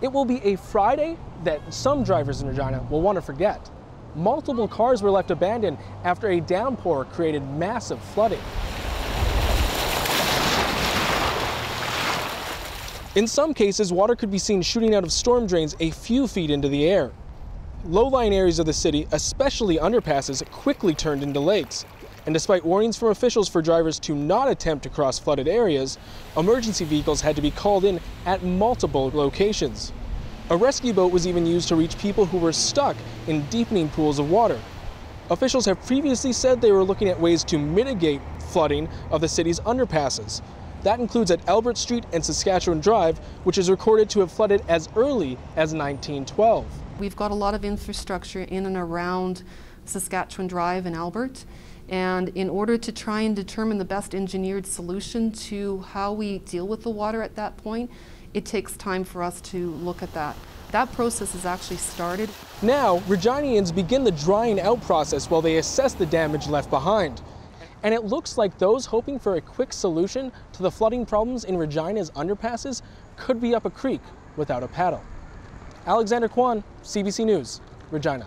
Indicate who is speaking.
Speaker 1: It will be a Friday that some drivers in Regina will want to forget. Multiple cars were left abandoned after a downpour created massive flooding. In some cases, water could be seen shooting out of storm drains a few feet into the air. Low-lying areas of the city, especially underpasses, quickly turned into lakes. And despite warnings from officials for drivers to not attempt to cross flooded areas, emergency vehicles had to be called in at multiple locations. A rescue boat was even used to reach people who were stuck in deepening pools of water. Officials have previously said they were looking at ways to mitigate flooding of the city's underpasses. That includes at Albert Street and Saskatchewan Drive, which is recorded to have flooded as early as 1912.
Speaker 2: We've got a lot of infrastructure in and around Saskatchewan Drive and Albert. And in order to try and determine the best engineered solution to how we deal with the water at that point, it takes time for us to look at that. That process has actually started.
Speaker 1: Now, Reginians begin the drying out process while they assess the damage left behind. And it looks like those hoping for a quick solution to the flooding problems in Regina's underpasses could be up a creek without a paddle. Alexander Quon, CBC News, Regina.